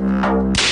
了。